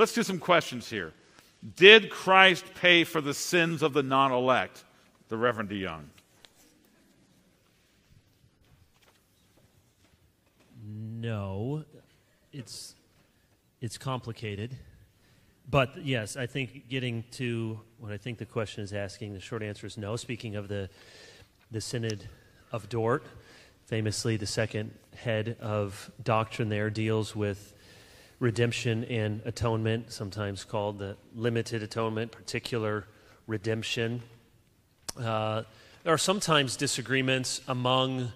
Let's do some questions here. Did Christ pay for the sins of the non elect? The Reverend DeYoung. No. It's, it's complicated. But yes, I think getting to what I think the question is asking, the short answer is no. Speaking of the, the Synod of Dort, famously the second head of doctrine there deals with redemption and atonement, sometimes called the limited atonement, particular redemption. Uh, there are sometimes disagreements among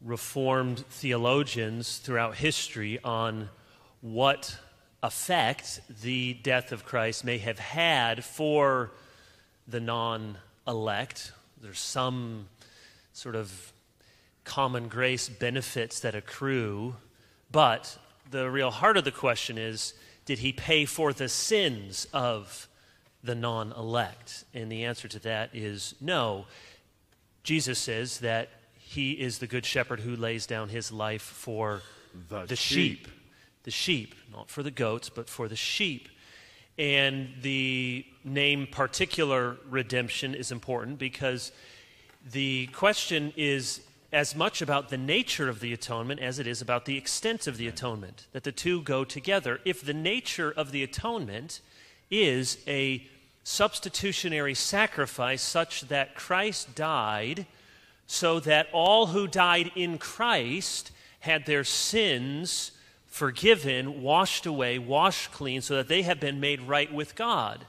Reformed theologians throughout history on what effect the death of Christ may have had for the non elect. There's some sort of common grace benefits that accrue, but the real heart of the question is did he pay for the sins of the non elect? And the answer to that is no. Jesus says that he is the good shepherd who lays down his life for the, the sheep. sheep. The sheep, not for the goats, but for the sheep. And the name particular redemption is important because the question is as much about the nature of the atonement as it is about the extent of the atonement, that the two go together. If the nature of the atonement is a substitutionary sacrifice such that Christ died so that all who died in Christ had their sins forgiven, washed away, washed clean, so that they have been made right with God.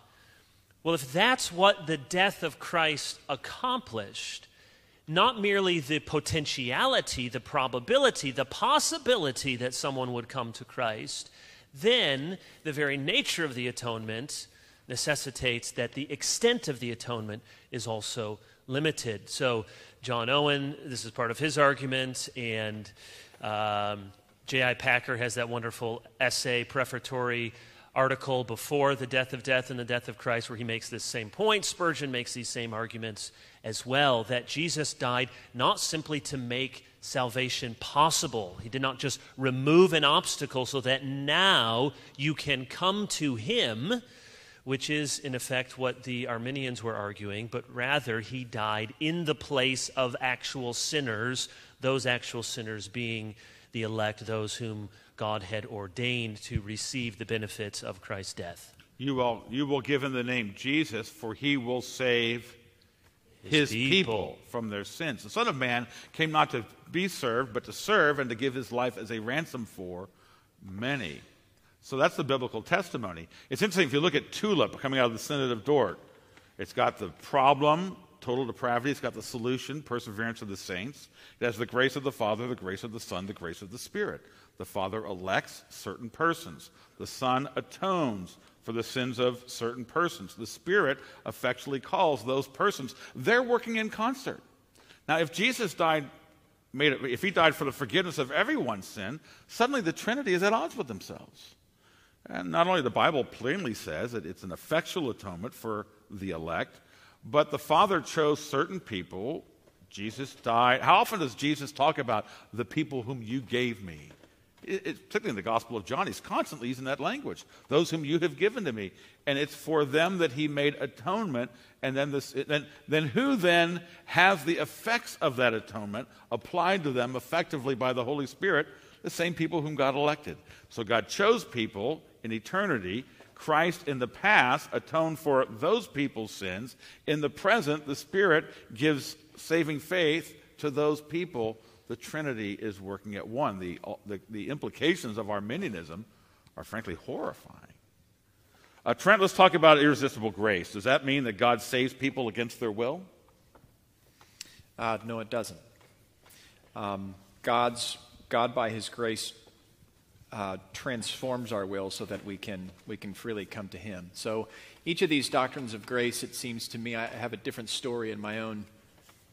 Well, if that's what the death of Christ accomplished, not merely the potentiality, the probability, the possibility that someone would come to Christ, then the very nature of the atonement necessitates that the extent of the atonement is also limited. So, John Owen, this is part of his argument, and um, J.I. Packer has that wonderful essay, prefatory article before the death of death and the death of Christ, where he makes this same point. Spurgeon makes these same arguments as well that Jesus died not simply to make salvation possible. He did not just remove an obstacle so that now you can come to Him, which is in effect what the Arminians were arguing, but rather He died in the place of actual sinners, those actual sinners being the elect, those whom God had ordained to receive the benefits of Christ's death. You will, you will give him the name Jesus, for he will save his, His people. people. from their sins. The Son of Man came not to be served, but to serve and to give his life as a ransom for many. So that's the biblical testimony. It's interesting if you look at Tulip coming out of the Synod of Dort, it's got the problem, total depravity, it's got the solution, perseverance of the saints. It has the grace of the Father, the grace of the Son, the grace of the Spirit. The Father elects certain persons, the Son atones for the sins of certain persons. The Spirit effectually calls those persons. They're working in concert. Now, if Jesus died, made it, if he died for the forgiveness of everyone's sin, suddenly the Trinity is at odds with themselves. And not only the Bible plainly says that it's an effectual atonement for the elect, but the Father chose certain people. Jesus died. How often does Jesus talk about the people whom you gave me? It, particularly in the Gospel of John, he's constantly using that language. Those whom you have given to me. And it's for them that he made atonement. And then, this, then, then who then has the effects of that atonement applied to them effectively by the Holy Spirit? The same people whom God elected. So God chose people in eternity. Christ in the past atoned for those people's sins. In the present, the Spirit gives saving faith to those people the Trinity is working at one. The, the, the implications of Arminianism are frankly horrifying. Uh, Trent, let's talk about irresistible grace. Does that mean that God saves people against their will? Uh, no, it doesn't. Um, God's, God, by His grace, uh, transforms our will so that we can, we can freely come to Him. So each of these doctrines of grace, it seems to me, I have a different story in my own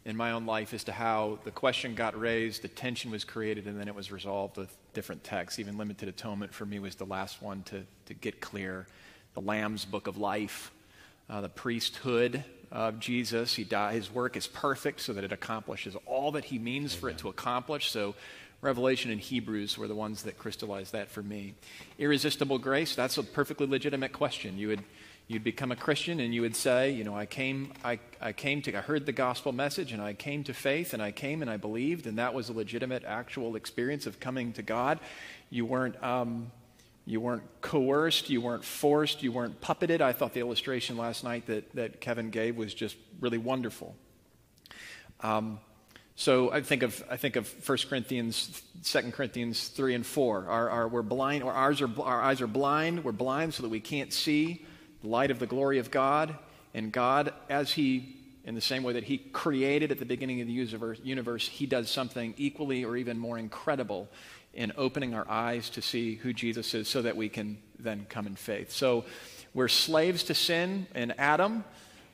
in my own life as to how the question got raised, the tension was created, and then it was resolved with different texts. Even limited atonement for me was the last one to, to get clear. The Lamb's Book of Life, uh, the priesthood of Jesus. He died, his work is perfect so that it accomplishes all that he means Amen. for it to accomplish. So Revelation and Hebrews were the ones that crystallized that for me. Irresistible grace, that's a perfectly legitimate question. You would you'd become a Christian and you would say, you know, I came, I, I came to, I heard the gospel message and I came to faith and I came and I believed, and that was a legitimate, actual experience of coming to God. You weren't, um, you weren't coerced, you weren't forced, you weren't puppeted. I thought the illustration last night that, that Kevin gave was just really wonderful. Um, so I think of I think of 1 Corinthians, 2 Corinthians 3 and 4. Our, our, we're blind, our eyes, are, our eyes are blind. We're blind so that we can't see light of the glory of God. And God, as He, in the same way that He created at the beginning of the universe, He does something equally or even more incredible in opening our eyes to see who Jesus is so that we can then come in faith. So we're slaves to sin in Adam.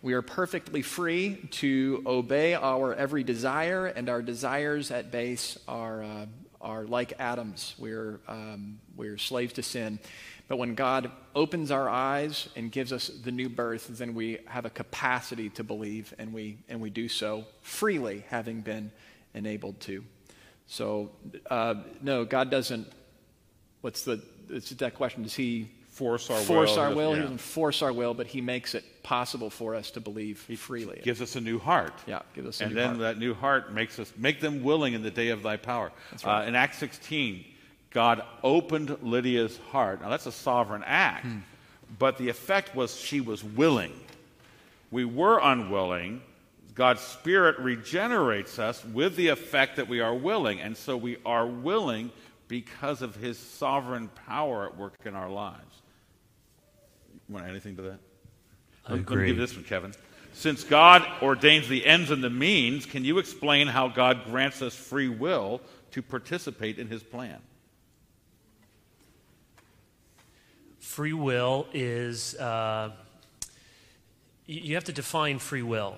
We are perfectly free to obey our every desire, and our desires at base are, uh, are like Adam's. We're, um, we're slaves to sin. But when God opens our eyes and gives us the new birth, then we have a capacity to believe, and we, and we do so freely, having been enabled to. So, uh, no, God doesn't. What's the? It's that question. Does He force our force will. our will. Yeah. He doesn't force our will, but he makes it possible for us to believe he freely. Gives us a new heart. Yeah, gives us a and then heart. that new heart makes us make them willing in the day of thy power. That's right. Uh, in Acts 16, God opened Lydia's heart. Now that's a sovereign act, Hmm. but the effect was she was willing. We were unwilling. God's Spirit regenerates us with the effect that we are willing, and so we are willing because of His sovereign power at work in our lives. You want to add anything to that? I agree. Let me give this one, Kevin. Since God ordains the ends and the means, can you explain how God grants us free will to participate in his plan? Free will is uh, you have to define free will.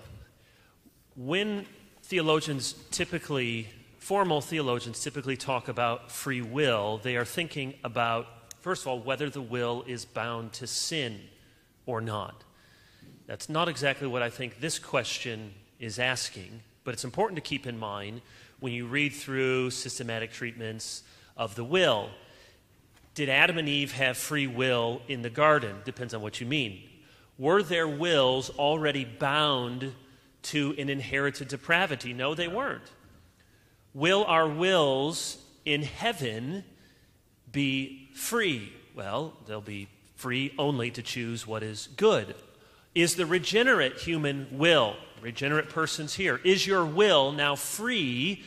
When theologians typically, formal theologians typically talk about free will, they are thinking about, first of all, whether the will is bound to sin or not. That's not exactly what I think this question is asking, but it's important to keep in mind when you read through systematic treatments of the will. Did Adam and Eve have free will in the garden? Depends on what you mean. Were their wills already bound to an inherited depravity? No, they weren't. Will our wills in heaven be free? Well, they'll be free only to choose what is good. Is the regenerate human will, regenerate persons here, is your will now free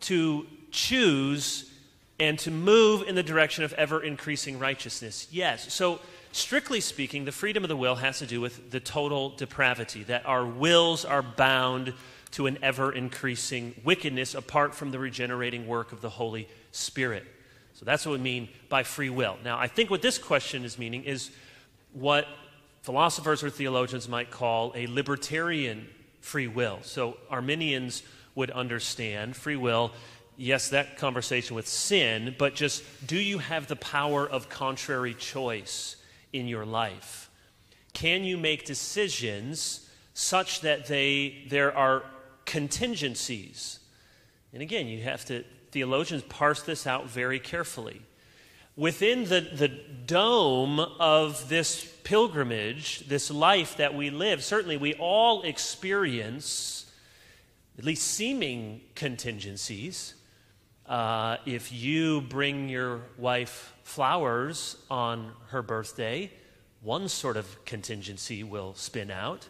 to choose and to move in the direction of ever increasing righteousness? Yes. So, strictly speaking, the freedom of the will has to do with the total depravity, that our wills are bound to an ever increasing wickedness apart from the regenerating work of the Holy Spirit. So that's what we mean by free will. Now, I think what this question is meaning is what philosophers or theologians might call a libertarian free will. So Arminians would understand free will, yes, that conversation with sin, but just do you have the power of contrary choice in your life? Can you make decisions such that they there are contingencies? And again, you have to theologians parse this out very carefully within the, the dome of this pilgrimage, this life that we live, certainly we all experience at least seeming contingencies. Uh, if you bring your wife flowers on her birthday, one sort of contingency will spin out.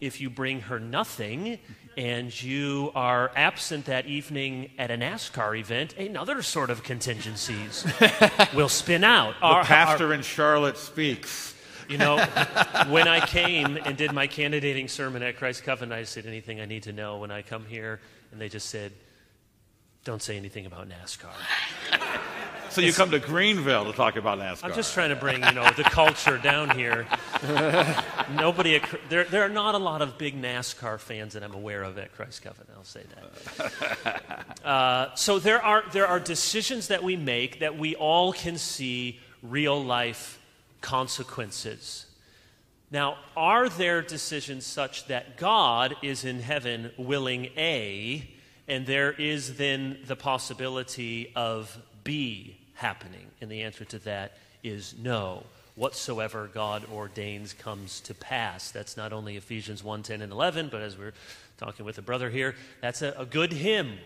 If you bring her nothing and you are absent that evening at a NASCAR event, another sort of contingencies will spin out. The Our- pastor in Charlotte speaks. you know, when I came and did my candidating sermon at Christ Covenant, I said anything I need to know when I come here, and they just said, "Don't say anything about NASCAR." So you come to Greenville to talk about NASCAR. I'm just trying to bring you know the culture down here. Nobody, there, there are not a lot of big NASCAR fans that I'm aware of at Christ Covenant. I'll say that. Uh, so there are there are decisions that we make that we all can see real life consequences. Now, are there decisions such that God is in heaven willing A And there is then the possibility of B happening. And the answer to that is no. Whatsoever God ordains comes to pass. That's not only Ephesians 1 10 and 11, but as we're talking with a brother here, that's a, a good hymn.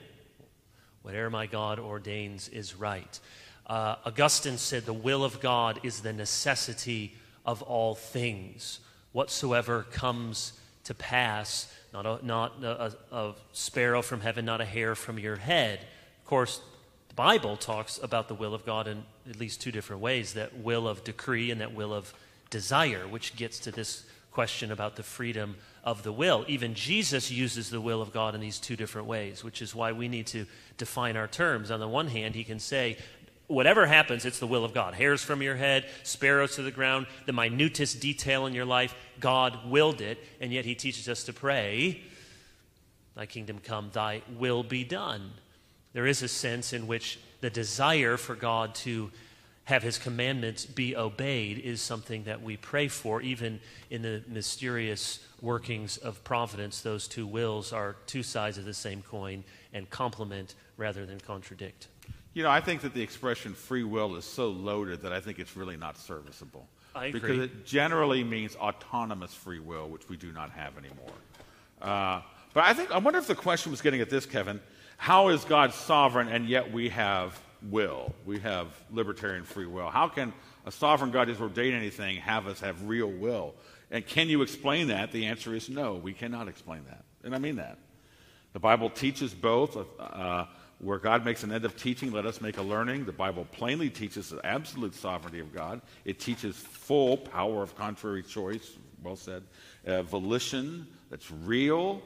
Whatever my God ordains is right. Uh, Augustine said, The will of God is the necessity of all things. Whatsoever comes to pass, not a, not a, a sparrow from heaven, not a hair from your head. Of course, the Bible talks about the will of God in at least two different ways that will of decree and that will of desire, which gets to this question about the freedom of the will. Even Jesus uses the will of God in these two different ways, which is why we need to define our terms. On the one hand, he can say, whatever happens, it's the will of God. Hairs from your head, sparrows to the ground, the minutest detail in your life, God willed it, and yet He teaches us to pray, Thy kingdom come, Thy will be done. There is a sense in which the desire for God to have His commandments be obeyed is something that we pray for, even in the mysterious workings of providence. Those two wills are two sides of the same coin and complement rather than contradict. You know, I think that the expression free will is so loaded that I think it's really not serviceable. I agree. Because it generally means autonomous free will, which we do not have anymore. Uh, but I think, I wonder if the question was getting at this, Kevin. How is God sovereign and yet we have will? We have libertarian free will. How can a sovereign God who's ordained anything have us have real will? And can you explain that? The answer is no, we cannot explain that. And I mean that. The Bible teaches both. Uh, where God makes an end of teaching, let us make a learning. The Bible plainly teaches the absolute sovereignty of God. It teaches full power of contrary choice, well said, uh, volition that's real.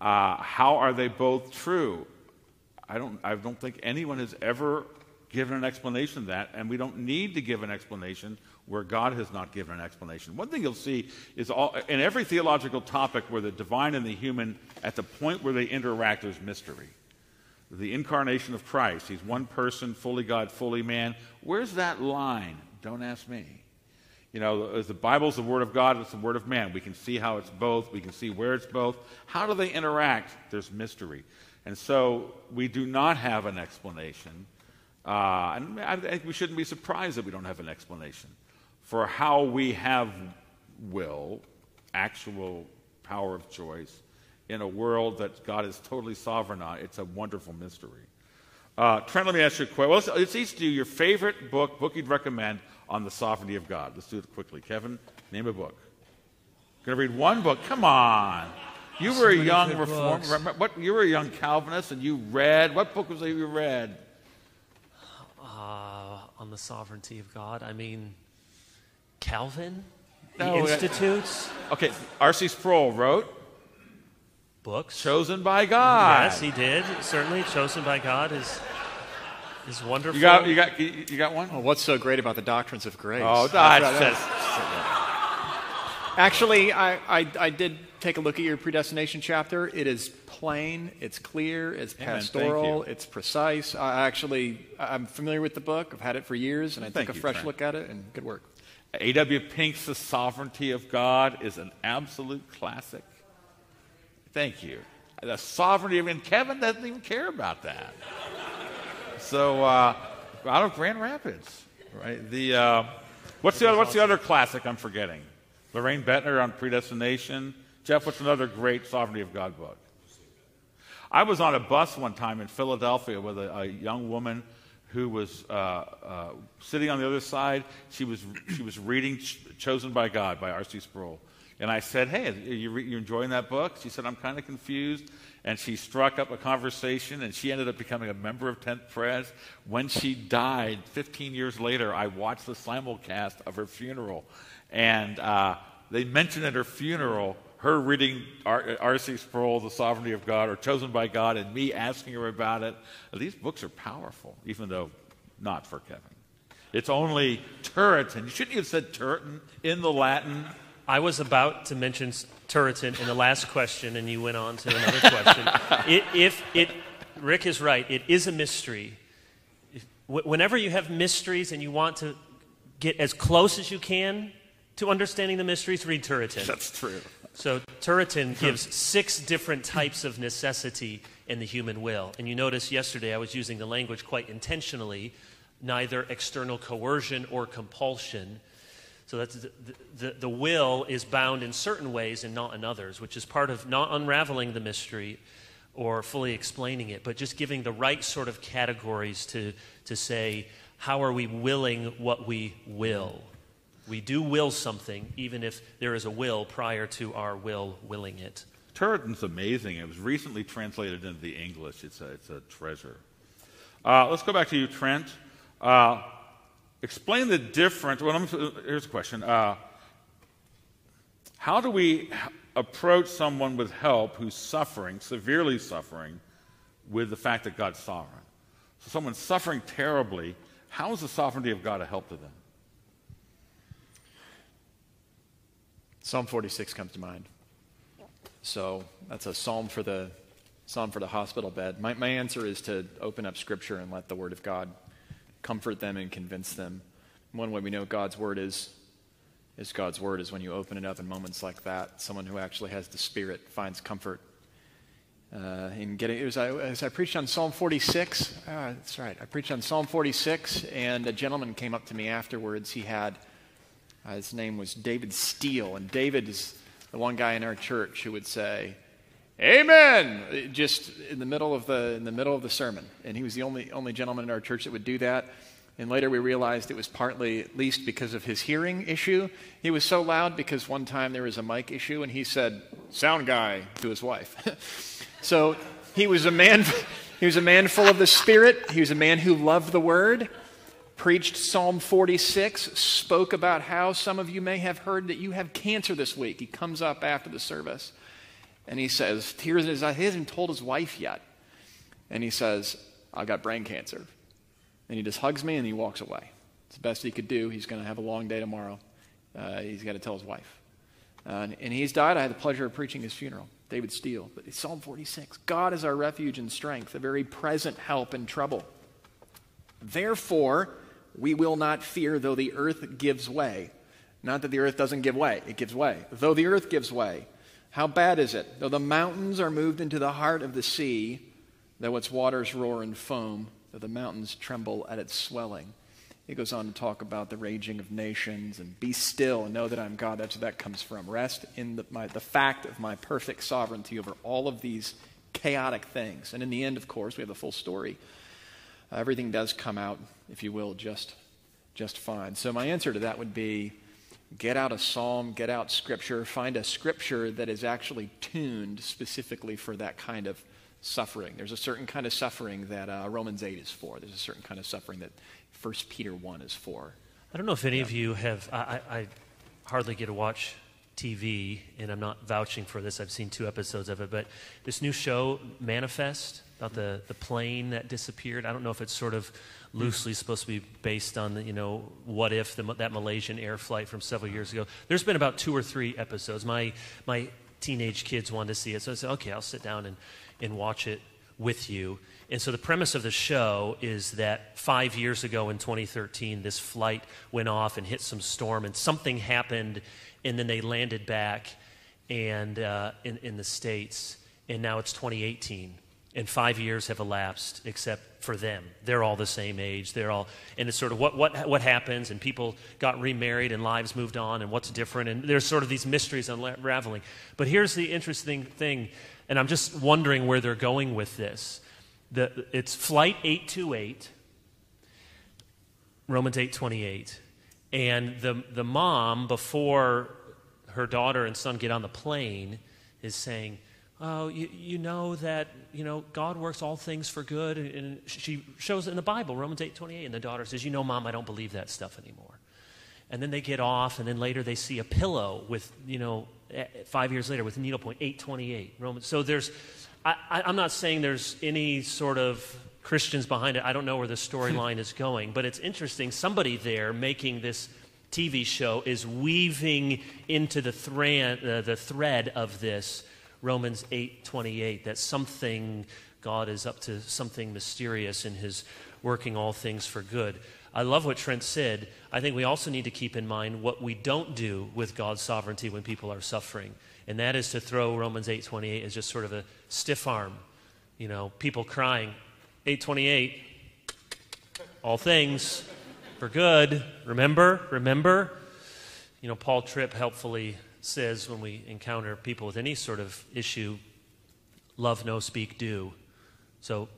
Uh, how are they both true? I don't, I don't think anyone has ever given an explanation of that, and we don't need to give an explanation where God has not given an explanation. One thing you'll see is all, in every theological topic where the divine and the human, at the point where they interact, there's mystery the incarnation of Christ. He's one person, fully God, fully man. Where's that line? Don't ask me. You know, the Bible's the Word of God, it's the Word of man. We can see how it's both, we can see where it's both. How do they interact? There's mystery. And so we do not have an explanation. Uh, and I think we shouldn't be surprised that we don't have an explanation for how we have will, actual power of choice, in a world that God is totally sovereign on. It's a wonderful mystery. Uh, Trent, let me ask you a question. Well, let's, let's each do your favorite book, book you'd recommend on the sovereignty of God. Let's do it quickly. Kevin, name a book. Going to read one book? Come on. You were a young reformer. What? You were a young Calvinist, and you read. What book was it you read? Uh, on the sovereignty of God. I mean, Calvin, the No, uh, Institutes, Okay, R.C. Sproul wrote books. "Chosen by God." Yes, he did. Certainly, chosen by God is is wonderful. You got, you got, you you got one? Well, what's so great about the doctrines of grace? Oh, That's that's, right. that's, Actually, I, I, I did take a look at your predestination chapter. It is plain, it's clear, it's pastoral, you. it's precise. I actually, I'm familiar with the book. I've had it for years, and I Thank took a you, fresh Trent. look at it, and good work. A.W. Pink's The Sovereignty of God is an absolute classic. Thank you. The sovereignty of, Kevin doesn't even care about that. So, uh, out of Grand Rapids, right? The, uh, what's, the other, what's the other classic I'm forgetting? Loraine Boettner on Predestination. Jeff, what's another great sovereignty of God book? I was on a bus one time in Philadelphia with a, a young woman who was uh, uh, sitting on the other side. She was, she was reading Ch- Chosen by God by R.C. Sproul. And I said, Hey, you, re- you enjoying that book? She said, I'm kind of confused. And she struck up a conversation, and she ended up becoming a member of 10th Pres. When she died, 15 years later, I watched the simulcast of her funeral. And uh, they mentioned at her funeral her reading R.C. Sproul, The Sovereignty of God, or Chosen by God, and me asking her about it. These books are powerful, even though not for Kevin. It's only Turretin. You shouldn't have said Turretin in the Latin? I was about to mention Turretin in the last question, and you went on to another question. it, if it, Rick is right. It is a mystery. If, wh- whenever you have mysteries and you want to get as close as you can to understanding the mysteries, read Turretin. That's true. So Turretin gives six different types of necessity in the human will. And you notice yesterday I was using the language quite intentionally neither external coercion or compulsion. So that's the, the, the, will is bound in certain ways and not in others, which is part of not unraveling the mystery or fully explaining it, but just giving the right sort of categories to, to say, how are we willing what we will? We do will something, even if there is a will prior to our will willing it. Turretin's amazing. It was recently translated into the English. It's a, it's a treasure. Uh, let's go back to you, Trent. Uh, explain the difference. Well, here's a question. Uh, how do we approach someone with help who's suffering, severely suffering, with the fact that God's sovereign? So, someone's suffering terribly. How is the sovereignty of God a help to them? Psalm 46 comes to mind. So that's a psalm for the psalm for the hospital bed. My, my answer is to open up Scripture and let the Word of God comfort them and convince them. One way we know God's Word is is God's Word is when you open it up in moments like that. Someone who actually has the Spirit finds comfort uh, in getting. It was I, as I preached on Psalm 46. Ah, that's right. I preached on Psalm 46, and a gentleman came up to me afterwards. He had uh, his name was David Steele, and David is the one guy in our church who would say, "Amen," uh, just in the middle of the in the middle of the sermon, and he was the only only gentleman in our church that would do that. And later we realized it was partly, at least, because of his hearing issue. He was so loud because one time there was a mic issue, and he said, "Sound guy" to his wife. so he was a man. He was a man full of the Spirit. He was a man who loved the Word preached Psalm 46, spoke about how some of you may have heard that you have cancer this week. He comes up after the service and he says, tears in his eyes. He hasn't told his wife yet. And he says, I got brain cancer. And he just hugs me and he walks away. It's the best he could do. He's going to have a long day tomorrow. Uh, he's got to tell his wife. Uh, and, and he's died. I had the pleasure of preaching his funeral. David Steele. But it's Psalm 46. God is our refuge and strength, a very present help in trouble. Therefore, we will not fear though the earth gives way. Not that the earth doesn't give way, it gives way. Though the earth gives way, how bad is it? Though the mountains are moved into the heart of the sea, though its waters roar and foam, though the mountains tremble at its swelling. He goes on to talk about the raging of nations and be still and know that I'm God. That's where that comes from. Rest in the, my, the fact of my perfect sovereignty over all of these chaotic things. And in the end, of course, we have the full story uh, everything does come out, if you will, just, just fine. So my answer to that would be get out a psalm, get out scripture, find a scripture that is actually tuned specifically for that kind of suffering. There's a certain kind of suffering that uh, Romans 8 is for. There's a certain kind of suffering that 1 Peter 1 is for. I don't know if any yeah. of you have, I, I hardly get to watch TV, and I'm not vouching for this. I've seen two episodes of it, but this new show, Manifest, about the, the plane that disappeared. I don't know if it's sort of loosely supposed to be based on the, you know, what if the, that Malaysian air flight from several years ago. There's been about two or three episodes. My, my teenage kids wanted to see it, so I said, okay, I'll sit down and, and watch it with you. And so the premise of the show is that five years ago in 2013, this flight went off and hit some storm, and something happened, and then they landed back and uh, in, in the states, and now it's 2018 and five years have elapsed except for them. They're all the same age. They're all and it's sort of what, what, what happens and people got remarried and lives moved on and what's different and there's sort of these mysteries unraveling. But here's the interesting thing and i'm just wondering where they're going with this. The, it's flight 828 romans 828 and the, the mom before her daughter and son get on the plane is saying oh, you, you know that, you know, God works all things for good. And she shows in the Bible, Romans 8, 28. And the daughter says, you know, mom, I don't believe that stuff anymore. And then they get off, and then later they see a pillow with, you know, five years later with needlepoint, 828. Romans. So there's, I, I'm not saying there's any sort of Christians behind it. I don't know where the storyline is going, but it's interesting. Somebody there making this TV show is weaving into the thread, uh, the thread of this Romans 8:28 that something God is up to something mysterious in his working all things for good. I love what Trent said. I think we also need to keep in mind what we don't do with God's sovereignty when people are suffering. and that is to throw Romans 8:28 as just sort of a stiff arm. You know, people crying, 828, all things for good. Remember, remember. You know, Paul Tripp helpfully says when we encounter people with any sort of issue, love, know, speak, do. So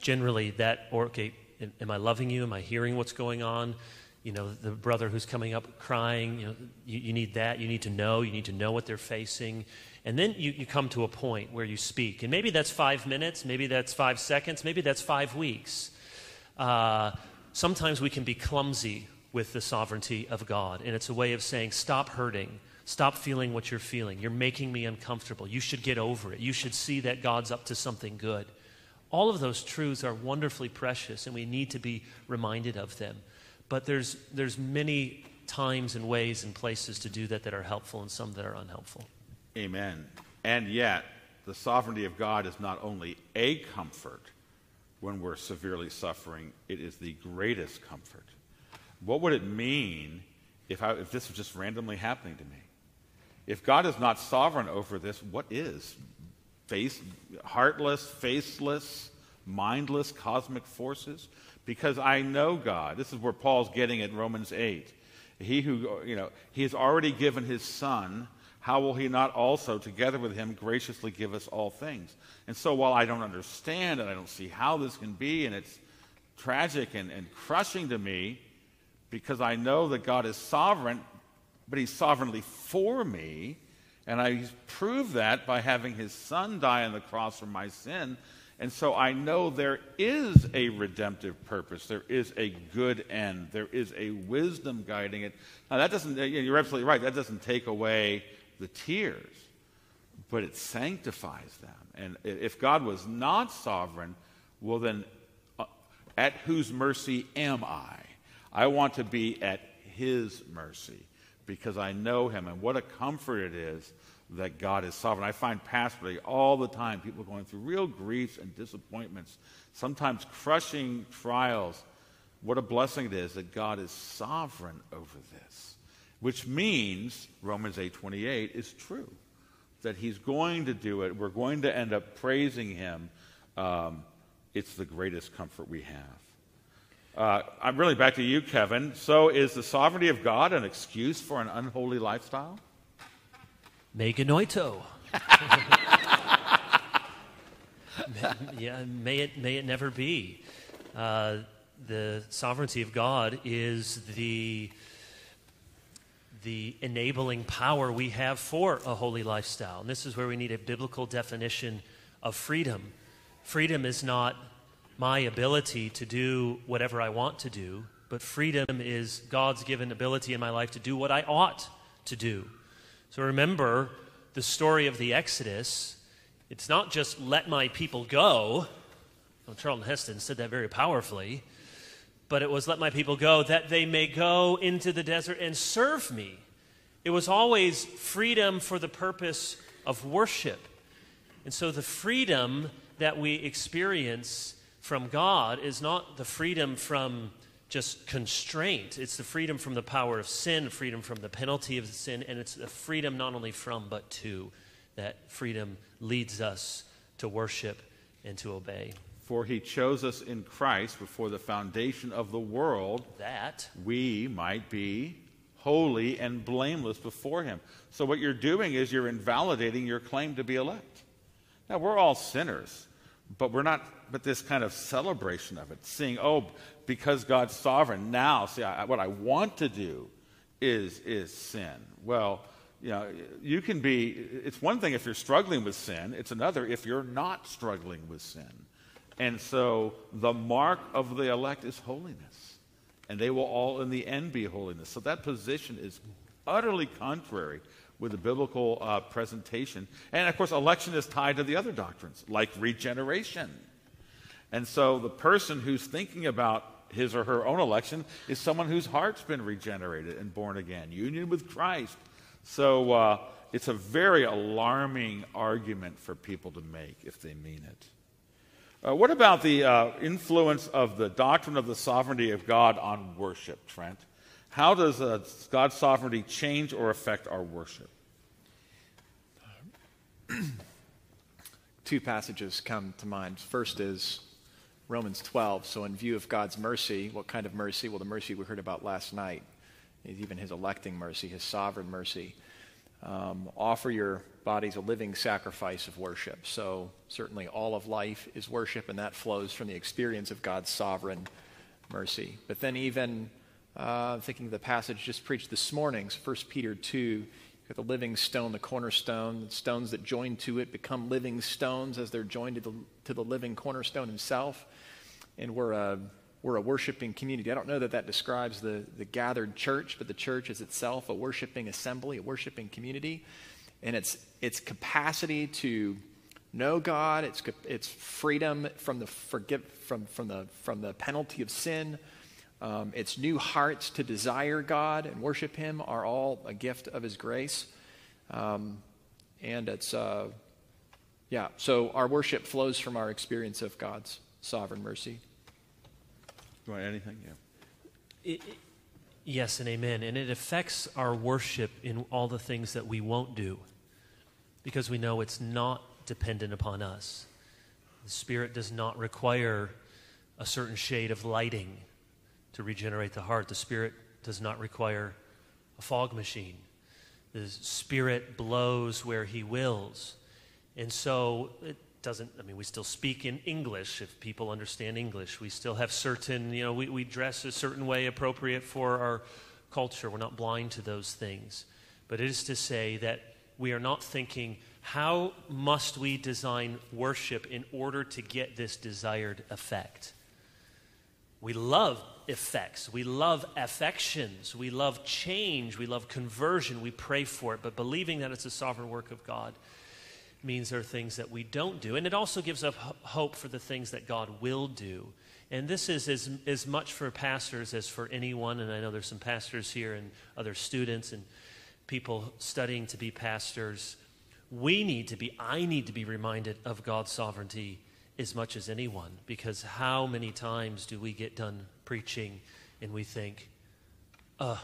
generally, that, or, okay, am I loving you? Am I hearing what's going on? You know, the brother who's coming up crying, you know, you, you need that. You need to know. You need to know what they're facing. And then you, you come to a point where you speak. And maybe that's five minutes, maybe that's five seconds, maybe that's five weeks. Uh, sometimes we can be clumsy with the sovereignty of God. And it's a way of saying, stop hurting. Stop feeling what you're feeling. You're making me uncomfortable. You should get over it. You should see that God's up to something good. All of those truths are wonderfully precious, and we need to be reminded of them. But there's, there's many times and ways and places to do that that are helpful and some that are unhelpful. Amen. And yet, the sovereignty of God is not only a comfort when we're severely suffering, it is the greatest comfort. What would it mean if, I, if this was just randomly happening to me? If God is not sovereign over this, what is? Face, heartless, faceless, mindless cosmic forces? Because I know God. This is where Paul's getting at Romans 8. He who, you know, he has already given his son how will he not also, together with him, graciously give us all things? And so while I don't understand and I don't see how this can be, and it's tragic and, and crushing to me, because I know that God is sovereign, but he's sovereignly for me, and I prove that by having his son die on the cross for my sin. And so I know there is a redemptive purpose. There is a good end. There is a wisdom guiding it. Now, that doesn't, you're absolutely right, that doesn't take away the tears, but it sanctifies them. And if God was not sovereign, well, then uh, at whose mercy am I? I want to be at his mercy because I know him. And what a comfort it is that God is sovereign. I find pastorally all the time people going through real griefs and disappointments, sometimes crushing trials. What a blessing it is that God is sovereign over this which means Romans 8:28 is true that he's going to do it. We're going to end up praising him. Um, it's the greatest comfort we have. Uh, I'm really back to you, Kevin. So, is the sovereignty of God an excuse for an unholy lifestyle? Me genoito. yeah, may it, may it never be. Uh, the sovereignty of God is the the enabling power we have for a holy lifestyle. And this is where we need a biblical definition of freedom. Freedom is not my ability to do whatever I want to do, but freedom is God's given ability in my life to do what I ought to do. So remember the story of the Exodus. It's not just let my people go. Well, Charlton Heston said that very powerfully but it was let my people go that they may go into the desert and serve me. It was always freedom for the purpose of worship. And so the freedom that we experience from God is not the freedom from just constraint. It's the freedom from the power of sin, freedom from the penalty of sin, and it's the freedom not only from but to. That freedom leads us to worship and to obey. For he chose us in Christ before the foundation of the world that we might be holy and blameless before him. So, what you're doing is you're invalidating your claim to be elect. Now, we're all sinners, but we're not, but this kind of celebration of it, seeing, oh, because God's sovereign, now, see, I, what I want to do is, is sin. Well, you know, you can be, it's one thing if you're struggling with sin, it's another if you're not struggling with sin. And so the mark of the elect is holiness. And they will all in the end be holiness. So that position is utterly contrary with the biblical uh, presentation. And of course, election is tied to the other doctrines, like regeneration. And so the person who's thinking about his or her own election is someone whose heart's been regenerated and born again, union with Christ. So uh, it's a very alarming argument for people to make if they mean it. Uh, what about the uh, influence of the doctrine of the sovereignty of God on worship, Trent? How does uh, God's sovereignty change or affect our worship? two passages come to mind. First is Romans 12. So, in view of God's mercy, what kind of mercy? Well, the mercy we heard about last night, is even his electing mercy, his sovereign mercy. Um, offer your bodies a living sacrifice of worship. So, certainly, all of life is worship, and that flows from the experience of God's sovereign mercy. But then, even uh, I'm thinking of the passage just preached this morning, 1 Peter 2, the living stone, the cornerstone, the stones that join to it become living stones as they're joined to the, to the living cornerstone himself. And we're a, we're a worshiping community. I don't know that that describes the, the gathered church, but the church is itself a worshiping assembly, a worshiping community. And its, its capacity to know God, its, its freedom from the, forgive, from, from, the, from the penalty of sin, um, its new hearts to desire God and worship Him are all a gift of His grace. Um, and it's, uh, yeah, so our worship flows from our experience of God's sovereign mercy. Do you want anything? Yeah. It, it, yes, and amen. And it affects our worship in all the things that we won't do because we know it's not dependent upon us. The Spirit does not require a certain shade of lighting to regenerate the heart. The Spirit does not require a fog machine. The Spirit blows where He wills. And so it doesn't, I mean, we still speak in English if people understand English. We still have certain, you know, we, we dress a certain way appropriate for our culture. We're not blind to those things. But it is to say that we are not thinking, how must we design worship in order to get this desired effect? We love effects. We love affections. We love change. We love conversion. We pray for it. But believing that it's a sovereign work of God means there are things that we don't do. And it also gives us hope for the things that God will do. And this is as, as much for pastors as for anyone. And I know there's some pastors here and other students and people studying to be pastors. We need to be, I need to be reminded of God's sovereignty as much as anyone because how many times do we get done preaching and we think, uh,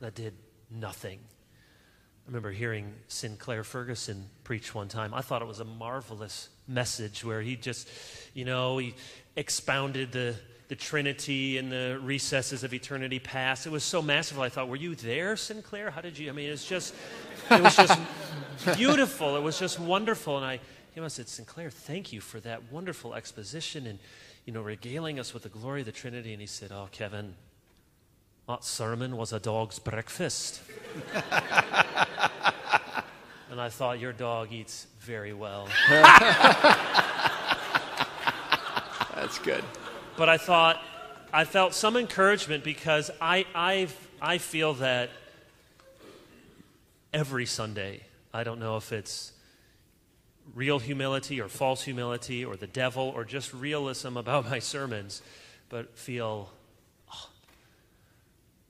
that did nothing. I remember hearing Sinclair Ferguson preach one time. I thought it was a marvelous message where he just, you know, he expounded the, the Trinity and the recesses of eternity past. It was so massive. I thought, were you there, Sinclair? How did you? I mean, it's just, it was just beautiful. It was just wonderful. And I, he must have said, Sinclair, thank you for that wonderful exposition. And you know, regaling us with the glory of the Trinity. And he said, Oh, Kevin, that sermon was a dog's breakfast. and I thought, Your dog eats very well. That's good. But I thought, I felt some encouragement because I, i I feel that every Sunday, I don't know if it's real humility or false humility or the devil or just realism about my sermons, but feel, oh,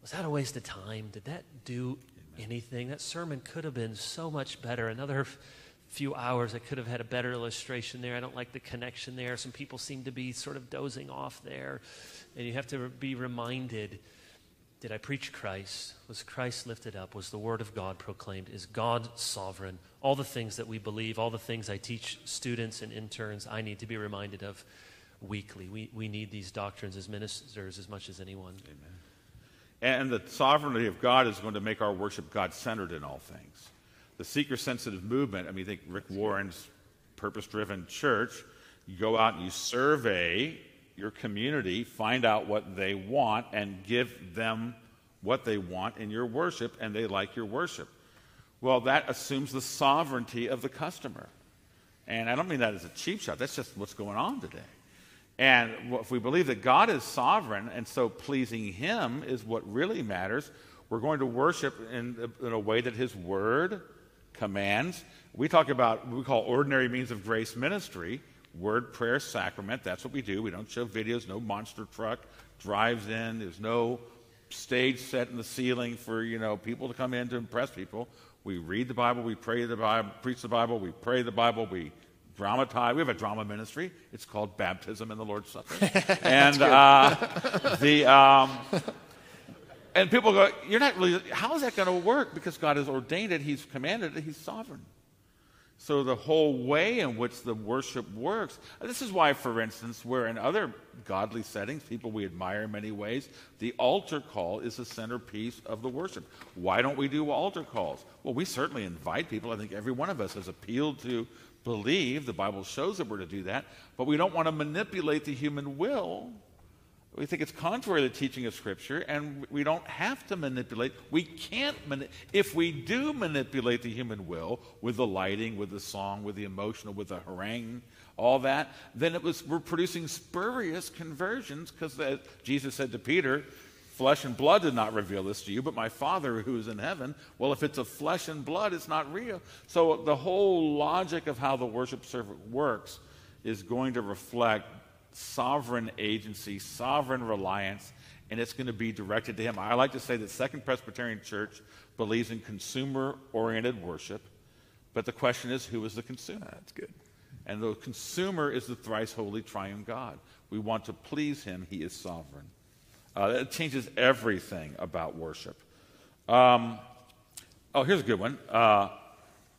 was that a waste of time? Did that do anything? That sermon could have been so much better. Another few hours, I could have had a better illustration there. I don't like the connection there. Some people seem to be sort of dozing off there. And you have to be reminded did I preach Christ? Was Christ lifted up? Was the Word of God proclaimed? Is God sovereign? All the things that we believe, all the things I teach students and interns, I need to be reminded of weekly. We, we need these doctrines as ministers as much as anyone. Amen. And the sovereignty of God is going to make our worship God centered in all things. The seeker sensitive movement, I mean, think Rick Warren's purpose driven church, you go out and you survey your community, find out what they want, and give them what they want in your worship, and they like your worship. Well, that assumes the sovereignty of the customer. And I don't mean that as a cheap shot, that's just what's going on today. And if we believe that God is sovereign, and so pleasing Him is what really matters, we're going to worship in, in a way that His Word commands. We talk about what we call ordinary means of grace ministry word, prayer, sacrament. That's what we do. We don't show videos, no monster truck drives in. There's no stage set in the ceiling for, you know, people to come in to impress people. We read the Bible, we pray the Bible, preach the Bible, we pray the Bible, we dramatize. We have a drama ministry. It's called Baptism in the Lord's Supper. and uh, the um, and people go, "You're not really. How is that going to work? Because God has ordained it. He's commanded it. He's sovereign." So the whole way in which the worship works, this is why, for instance, where in other godly settings, people we admire in many ways, the altar call is the centerpiece of the worship. Why don't we do altar calls? Well, we certainly invite people. I think every one of us has appealed to believe. The Bible shows that we're to do that. But we don't want to manipulate the human will we think it's contrary to the teaching of Scripture, and we don't have to manipulate. We can't mani- if we do manipulate the human will with the lighting, with the song, with the emotional, with the harangue, all that, then it was we're producing spurious conversions because Jesus said to Peter, "Flesh and blood did not reveal this to you, but my Father who is in heaven." Well, if it's a flesh and blood, it's not real. So the whole logic of how the worship service works is going to reflect sovereign agency, sovereign reliance, and it's going to be directed to Him. I like to say that Second Presbyterian Church believes in consumer oriented worship, but the question is who is the consumer? That's good. And the consumer is the thrice holy triune God. We want to please Him, He is sovereign. Uh, that changes everything about worship. Um, oh, here's a good one. Uh,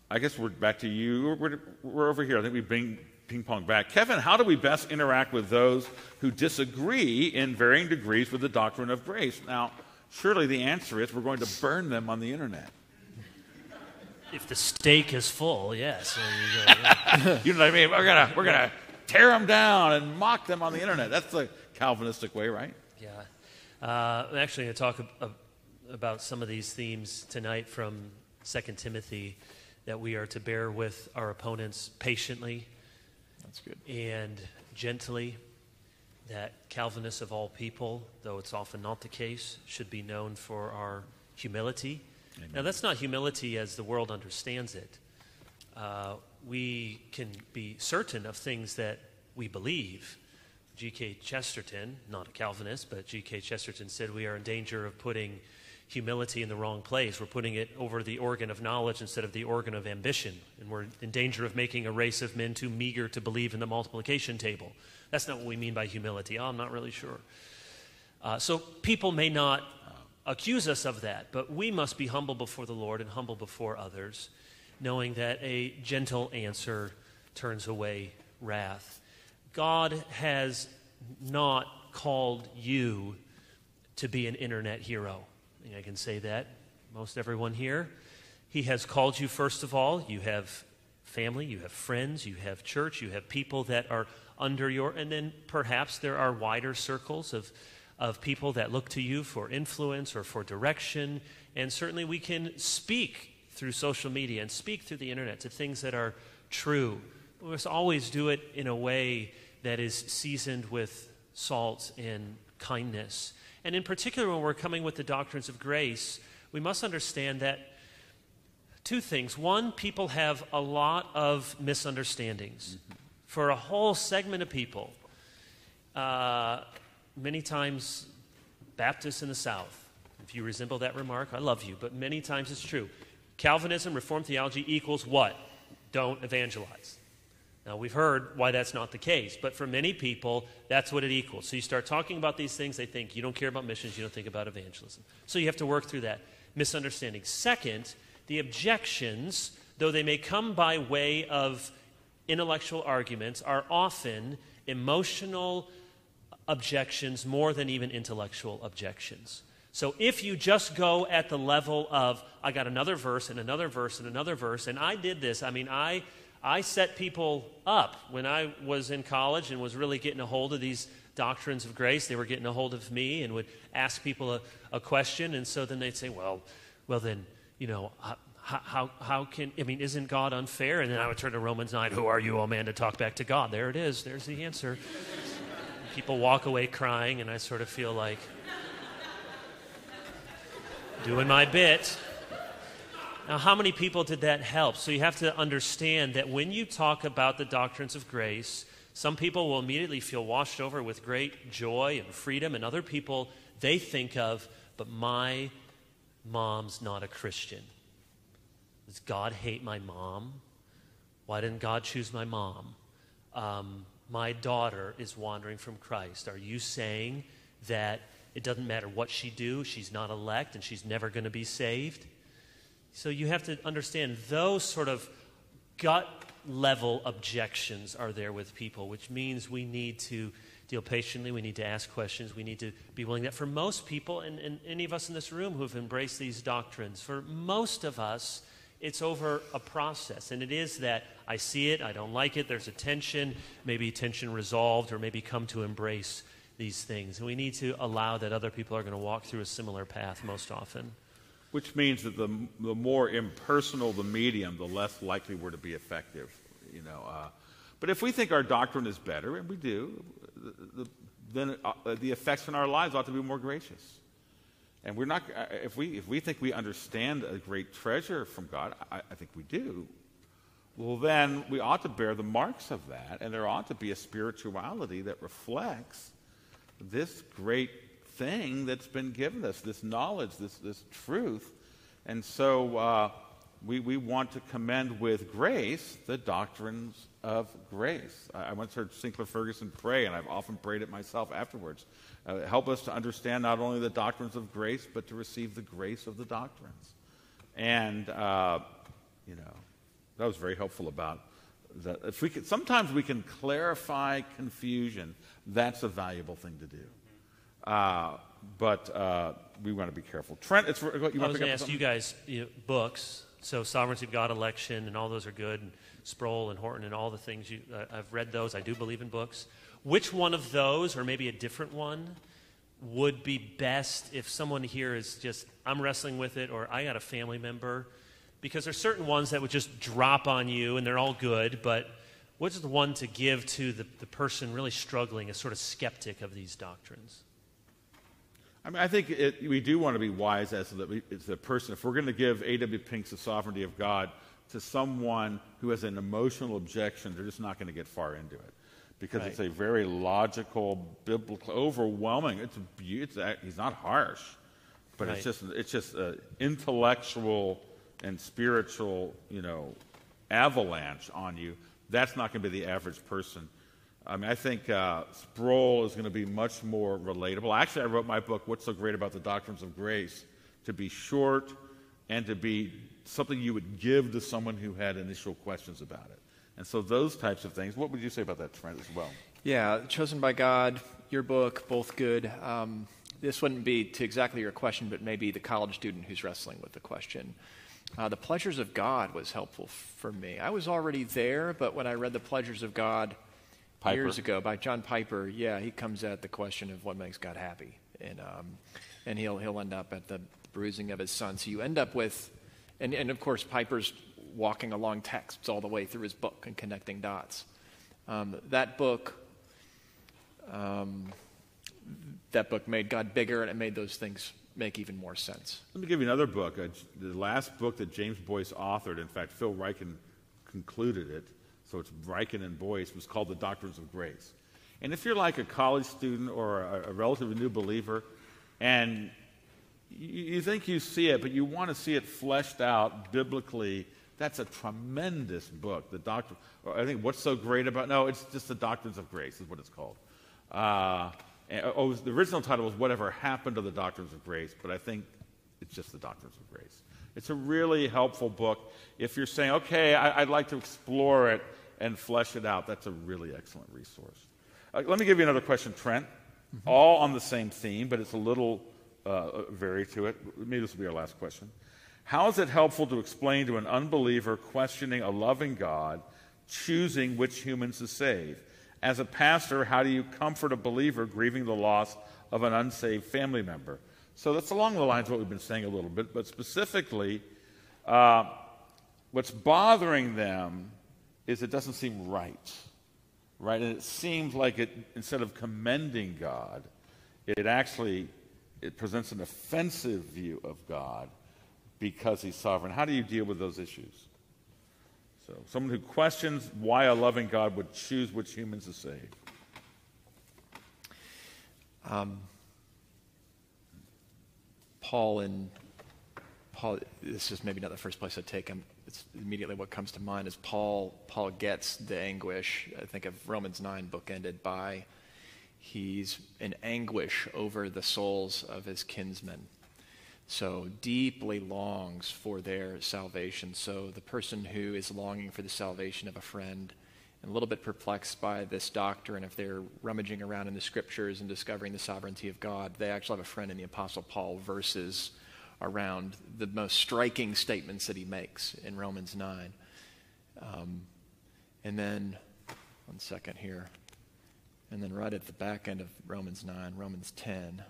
I guess we're back to you. We're, we're, over here. I think we bring ping pong back. Kevin, how do we best interact with those who disagree in varying degrees with the doctrine of grace? Now, surely the answer is we're going to burn them on the internet. If the stake is full, yes. you know what I mean? We're gonna we're gonna tear them down and mock them on the internet. That's the Calvinistic way, right? Yeah. Uh, I'm actually going to talk about some of these themes tonight from 2 Timothy that we are to bear with our opponents patiently that's good. And gently, that Calvinists of all people, though it's often not the case, should be known for our humility. Amen. Now, that's not humility as the world understands it. Uh, we can be certain of things that we believe. G.K. Chesterton, not a Calvinist, but G.K. Chesterton said we are in danger of putting humility in the wrong place. We're putting it over the organ of knowledge instead of the organ of ambition. And we're in danger of making a race of men too meager to believe in the multiplication table. That's not what we mean by humility. Oh, I'm not really sure. Uh, so people may not accuse us of that, but we must be humble before the Lord and humble before others, knowing that a gentle answer turns away wrath. God has not called you to be an internet hero. I can say that. Most everyone here. He has called you, first of all. You have family, you have friends, you have church, you have people that are under your, and then perhaps there are wider circles of, of people that look to you for influence or for direction. And certainly we can speak through social media and speak through the internet to things that are true. We must always do it in a way that is seasoned with salt and kindness. And in particular, when we're coming with the doctrines of grace, we must understand that two things. One, people have a lot of misunderstandings. Mm-hmm. For a whole segment of people, uh, many times Baptists in the South, if you resemble that remark, I love you, but many times it's true. Calvinism, Reformed theology equals what? Don't evangelize. Now, we've heard why that's not the case, but for many people, that's what it equals. So you start talking about these things, they think you don't care about missions, you don't think about evangelism. So you have to work through that misunderstanding. Second, the objections, though they may come by way of intellectual arguments, are often emotional objections more than even intellectual objections. So if you just go at the level of, I got another verse and another verse and another verse, and I did this, I mean, I I set people up when I was in college and was really getting a hold of these doctrines of grace. They were getting a hold of me and would ask people a, a question. And so then they'd say, well, well, then, you know, how, how, how can, I mean, isn't God unfair? And then I would turn to Romans 9, who are you, oh man, to talk back to God? There it is. There's the answer. people walk away crying, and I sort of feel like doing my bit. Now, how many people did that help? So you have to understand that when you talk about the doctrines of grace, some people will immediately feel washed over with great joy and freedom, and other people they think of, but my mom's not a Christian. Does God hate my mom? Why didn't God choose my mom? Um, my daughter is wandering from Christ. Are you saying that it doesn't matter what she do, she's not elect and she's never going to be saved? So you have to understand those sort of gut level objections are there with people, which means we need to deal patiently. We need to ask questions. We need to be willing that for most people, and, and any of us in this room who have embraced these doctrines, for most of us, it's over a process. And it is that I see it, I don't like it, there's a tension, maybe tension resolved, or maybe come to embrace these things. And we need to allow that other people are going to walk through a similar path most often. Which means that the, the more impersonal the medium, the less likely we're to be effective. You know, uh, but if we think our doctrine is better, and we do, the, the, then uh, the effects in our lives ought to be more gracious. And we're not, uh, if we, if we think we understand a great treasure from God, I, I think we do, well, then we ought to bear the marks of that, and there ought to be a spirituality that reflects this great thing that's been given us, this knowledge, this, this truth. And so uh, we, we want to commend with grace the doctrines of grace. I, I once heard Sinclair Ferguson pray, and I've often prayed it myself afterwards. Uh, help us to understand not only the doctrines of grace, but to receive the grace of the doctrines. And, uh, you know, that was very helpful about that. If we could, sometimes we can clarify confusion. That's a valuable thing to do. Uh, but uh, we want to be careful. Trent, it's, you want I was going to ask you guys you know, books. So, Sovereignty of God, Election, and all those are good. And Sproul and Horton and all the things you, uh, I've read those. I do believe in books. Which one of those, or maybe a different one, would be best if someone here is just, I'm wrestling with it, or I got a family member? Because there's certain ones that would just drop on you and they're all good, but what's the one to give to the, the person really struggling, a sort of skeptic of these doctrines? I mean, I think it, we do want to be wise as the, as the person. If we're going to give A.W. Pink's The Sovereignty of God to someone who has an emotional objection, they're just not going to get far into it because Right. it's a very logical, biblical, overwhelming. It's, it's uh, he's not harsh, but Right. it's just it's just an intellectual and spiritual, you know, avalanche on you. That's not going to be the average person. I mean, I think uh, Sproul is going to be much more relatable. Actually, I wrote my book, What's So Great About the Doctrines of Grace, to be short and to be something you would give to someone who had initial questions about it. And so, those types of things. What would you say about that, Trent, as well? Yeah, Chosen by God, your book, both good. Um, this wouldn't be to exactly your question, but maybe the college student who's wrestling with the question. Uh, the Pleasures of God was helpful for me. I was already there, but when I read The Pleasures of God Piper. years ago by John Piper, yeah, he comes at the question of what makes God happy. And, um, and he'll, he'll end up at the bruising of his son. So you end up with, and, and of course, Piper's walking along texts all the way through his book and connecting dots. Um, that book um, that book made God bigger and it made those things make even more sense. Let me give you another book. Uh, the last book that James Boice authored, in fact, Phil Ryken concluded it, so it's Ryken and Boice, was called The Doctrines of Grace. And if you're like a college student or a, a relatively new believer, and you, you think you see it, but you want to see it fleshed out biblically, that's a tremendous book. The doctrine, I think what's so great about no, it's just the Doctrines of Grace is what it's called. Uh, and, oh, the original title was Whatever Happened to the Doctrines of Grace, but I think it's just the Doctrines of Grace. It's a really helpful book. If you're saying, okay, I, would like to explore it and flesh it out, that's a really excellent resource. Uh, let me give you another question, Trent. All on the same theme, but it's a little uh, vary to it. Maybe this will be our last question. How is it helpful to explain to an unbeliever questioning a loving God, choosing which humans to save? As a pastor, how do you comfort a believer grieving the loss of an unsaved family member? So that's along the lines of what we've been saying a little bit, but specifically, uh, what's bothering them is it doesn't seem right, right? And it seems like it, instead of commending God, it actually it presents an offensive view of God because He's sovereign. How do you deal with those issues? So, someone who questions why a loving God would choose which humans to save. Um, Paul and Paul, this is maybe not the first place I'd take him. It's immediately what comes to mind is Paul. Paul gets the anguish. I think of Romans nine, bookended by he's in anguish over the souls of his kinsmen. so deeply longs for their salvation. So the person who is longing for the salvation of a friend and a little bit perplexed by this doctrine, if they're rummaging around in the scriptures and discovering the sovereignty of God, they actually have a friend in the Apostle Paul verses around the most striking statements that he makes in Romans 9. Um, and then, one second here. And then right at the back end of Romans 9, Romans 10.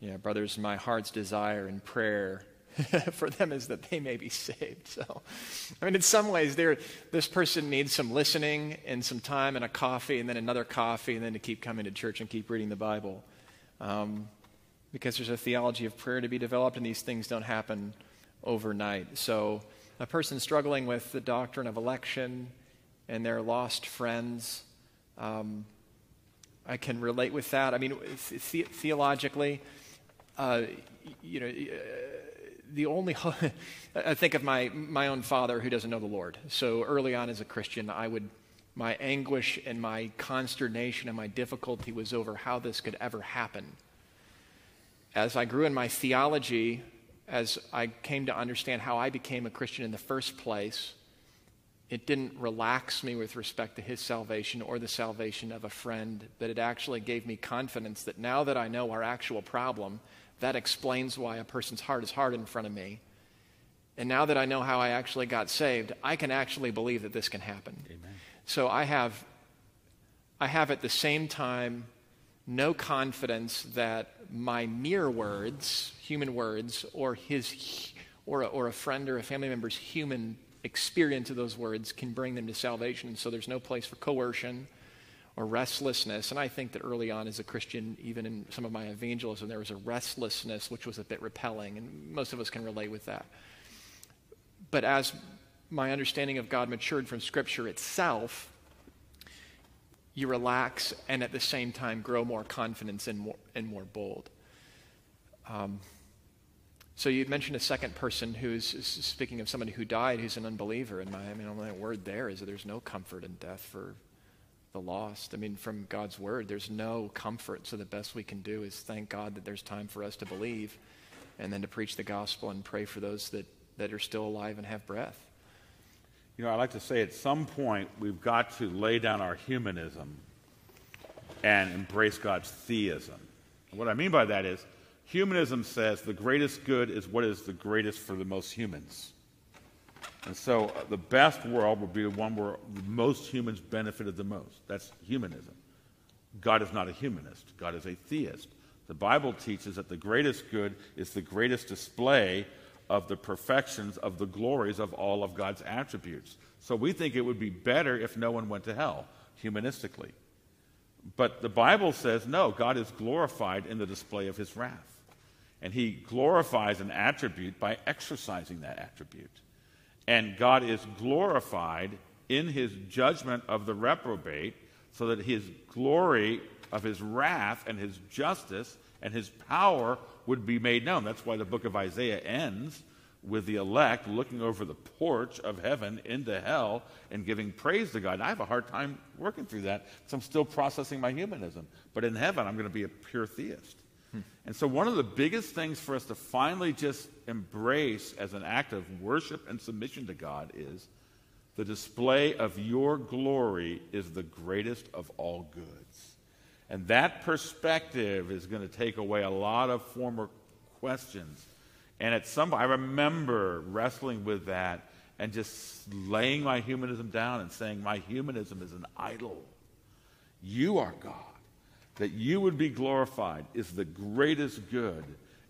Yeah, brothers, my heart's desire and prayer for them is that they may be saved. So, I mean, in some ways, this person needs some listening and some time and a coffee and then another coffee and then to keep coming to church and keep reading the Bible. Um, because there's a theology of prayer to be developed, and these things don't happen overnight. So, a person struggling with the doctrine of election and their lost friends, um, I can relate with that. I mean, the- theologically, uh, you know, uh, the only I think of my my own father who doesn't know the Lord. So early on as a Christian, I would my anguish and my consternation and my difficulty was over how this could ever happen. As I grew in my theology, as I came to understand how I became a Christian in the first place, it didn't relax me with respect to his salvation or the salvation of a friend, but it actually gave me confidence that now that I know our actual problem, that explains why a person's heart is hard in front of me. And now that I know how I actually got saved, I can actually believe that this can happen. Amen. So I have, I have at the same time no confidence that my mere words, human words, or his, or a, or a friend or a family member's human experience of those words can bring them to salvation. So there's no place for coercion or restlessness. And I think that early on as a Christian, even in some of my evangelism, there was a restlessness which was a bit repelling, and most of us can relate with that. But as my understanding of God matured from Scripture itself, you relax and at the same time grow more confidence and more, and more bold. Um, so you mentioned a second person who's speaking of somebody who died who's an unbeliever, and my I mean, only word there is that there's no comfort in death for the lost. I mean, from God's word, there's no comfort. So the best we can do is thank God that there's time for us to believe and then to preach the gospel and pray for those that, that are still alive and have breath. You know, I like to say at some point we've got to lay down our humanism and embrace God's theism. what I mean by that is humanism says the greatest good is what is the greatest for the most humans. And so uh, the best world would be the one where most humans benefited the most. That's humanism. God is not a humanist, God is a theist. The Bible teaches that the greatest good is the greatest display of the perfections of the glories of all of God's attributes. So we think it would be better if no one went to hell, humanistically. But the Bible says no, God is glorified in the display of his wrath. And he glorifies an attribute by exercising that attribute. And God is glorified in his judgment of the reprobate so that his glory of his wrath and his justice and his power would be made known. That's why the book of Isaiah ends with the elect looking over the porch of heaven into hell and giving praise to God. And I have a hard time working through that because I'm still processing my humanism. But in heaven, I'm going to be a pure theist. Hmm. And so, one of the biggest things for us to finally just embrace as an act of worship and submission to God is the display of your glory is the greatest of all goods. And that perspective is going to take away a lot of former questions. And at some I remember wrestling with that and just laying my humanism down and saying, My humanism is an idol. You are God that you would be glorified is the greatest good.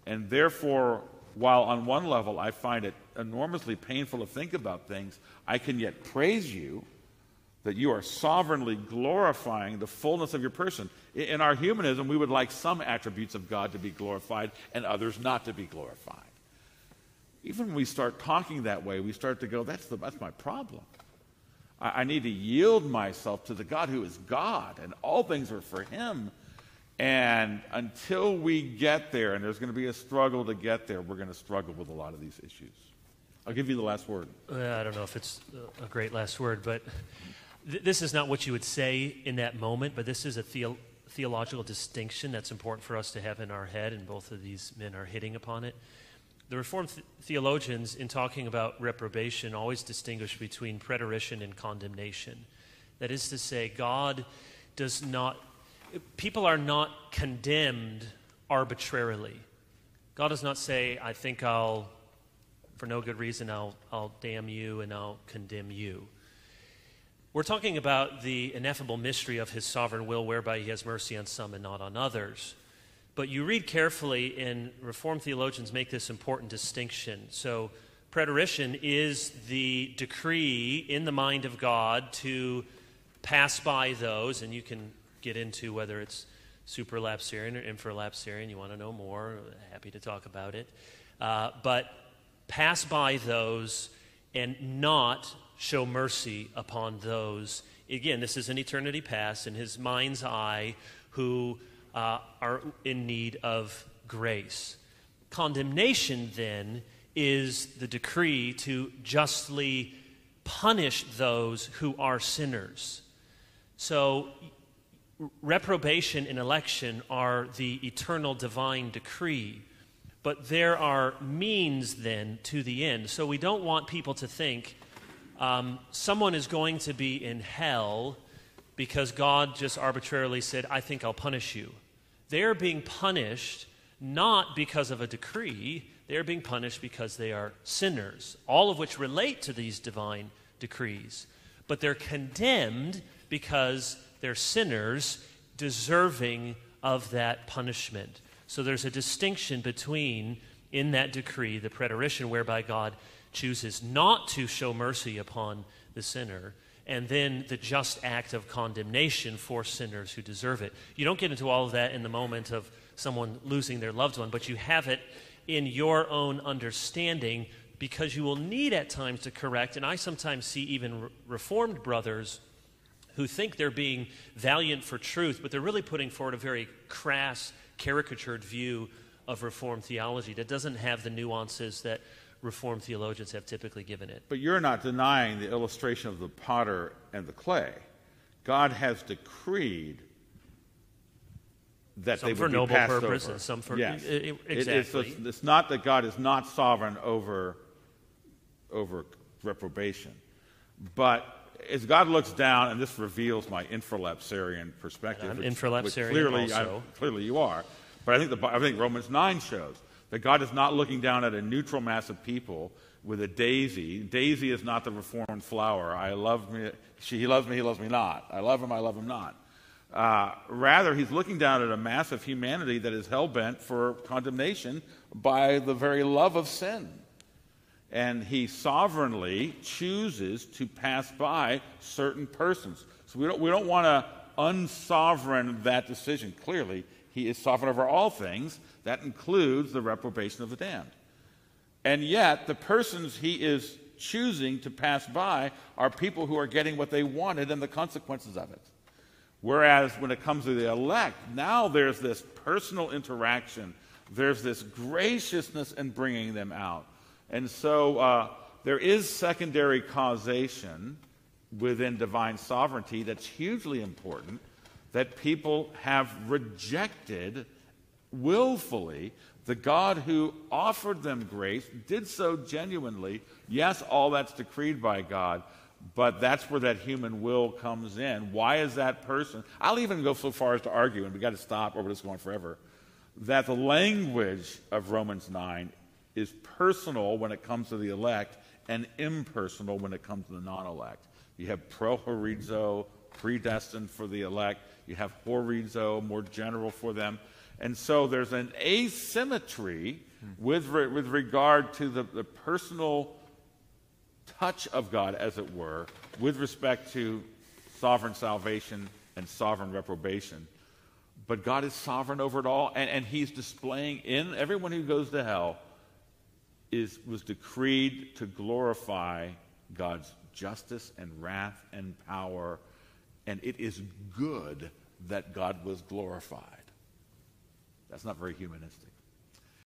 And therefore, while on one level I find it enormously painful to think about things, I can yet praise you that you are sovereignly glorifying the fullness of your person. In our humanism, we would like some attributes of God to be glorified and others not to be glorified. Even when we start talking that way, we start to go, that's, the, that's my problem. I, I need to yield myself to the God who is God, and all things are for Him. And until we get there, and there's going to be a struggle to get there, we're going to struggle with a lot of these issues. I'll give you the last word. Uh, I don't know if it's a great last word, but th- this is not what you would say in that moment, but this is a, theo- theological distinction that's important for us to have in our head, and both of these men are hitting upon it. The Reformed th- theologians, in talking about reprobation, always distinguish between preterition and condemnation. That is to say, God does not, people are not condemned arbitrarily. God does not say, I think I'll, for no good reason, I'll, I'll damn you and I'll condemn you. We're talking about the ineffable mystery of his sovereign will, whereby he has mercy on some and not on others. But you read carefully, and Reformed theologians make this important distinction. So, preterition is the decree in the mind of God to pass by those, and you can get into whether it's supralapsarian or infralapsarian. You want to know more? Happy to talk about it. Uh, but pass by those and not show mercy upon those. Again, this is an eternity past in his mind's eye who uh, are in need of grace. Condemnation, then, is the decree to justly punish those who are sinners. So, reprobation and election are the eternal divine decree, but there are means then to the end. So, we don't want people to think um, someone is going to be in hell because God just arbitrarily said, I think I'll punish you. They're being punished not because of a decree, they're being punished because they are sinners, all of which relate to these divine decrees. But they're condemned because they're sinners deserving of that punishment. So there's a distinction between, in that decree, the preterition whereby God chooses not to show mercy upon the sinner, and then the just act of condemnation for sinners who deserve it. You don't get into all of that in the moment of someone losing their loved one, but you have it in your own understanding because you will need at times to correct. And I sometimes see even reformed brothers who think they're being valiant for truth, but they're really putting forward a very crass, caricatured view of Reformed theology that doesn't have the nuances that Reformed theologians have typically given it. But you're not denying the illustration of the potter and the clay. God has decreed that some they for would noble be passed purposes, over. some for yes. I- I- It- exactly. it's, it's not that God is not sovereign over over reprobation, but as God looks down, and this reveals my infralapsarian perspective. I'm which- infralapsarian which clearly, I- also. clearly you are, but I think the I think Romans nine shows that God is not looking down at a neutral mass of people with a daisy. Daisy is not the reformed flower. I love me. She, he loves me. He loves me not. I love him. I love him not. Uh, rather, he's looking down at a mass of humanity that is hell bent for condemnation by the very love of sin. And he sovereignly chooses to pass by certain persons. So we don't, we don't want to unsovereign that decision. Clearly, he is sovereign over all things. That includes the reprobation of the damned. And yet, the persons he is choosing to pass by are people who are getting what they wanted and the consequences of it. Whereas when it comes to the elect, now there's this personal interaction, there's this graciousness in bringing them out. And so uh, there is secondary causation within divine sovereignty that's hugely important that people have rejected willfully the God who offered them grace, did so genuinely. Yes, all that's decreed by God, but that's where that human will comes in. Why is that person? I'll even go so far as to argue, and we got to stop or we're just going forever, that the language of Romans 9 is personal when it comes to the elect and impersonal when it comes to the non elect. You have proorizo, predestined for the elect. You have horizo, more general for them. And so there's an asymmetry hmm. with, re- with regard to the, the personal touch of God, as it were, with respect to sovereign salvation and sovereign reprobation. But God is sovereign over it all, and, and He's displaying in everyone who goes to hell is, was decreed to glorify God's justice and wrath and power, and it is good that God was glorified. That's not very humanistic.